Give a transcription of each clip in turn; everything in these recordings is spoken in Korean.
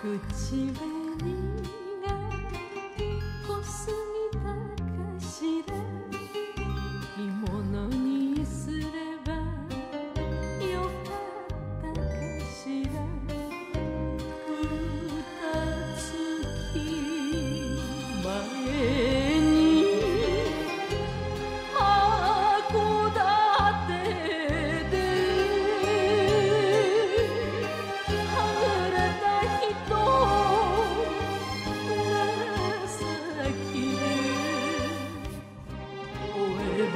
그 꽃이 많이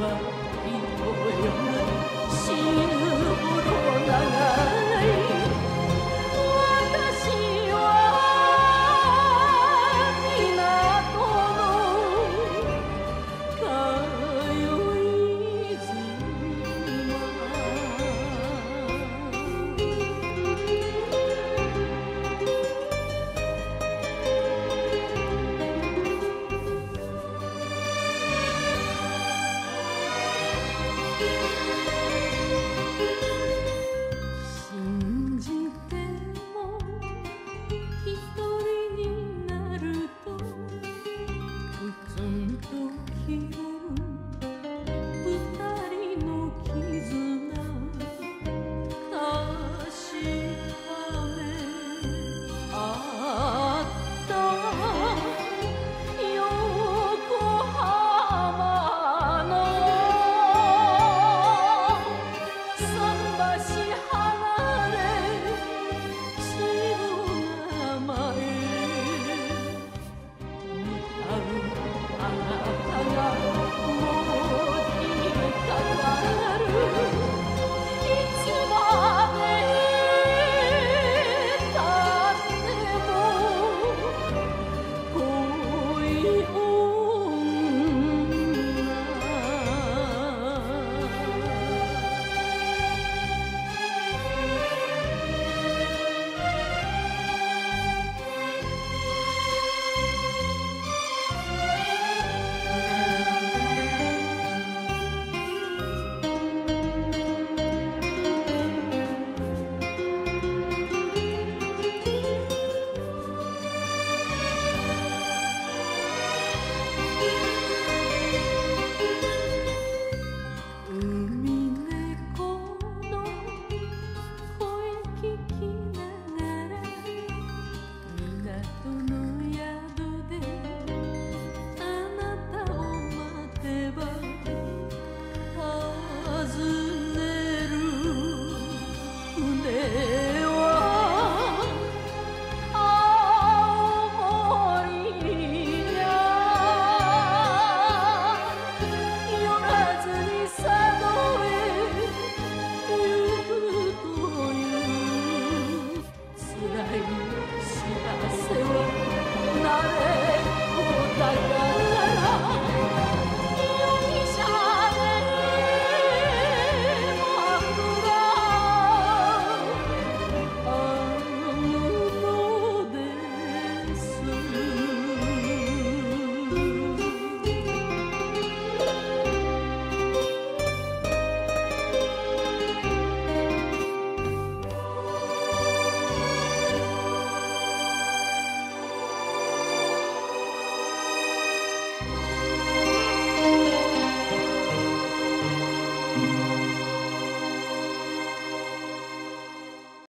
아!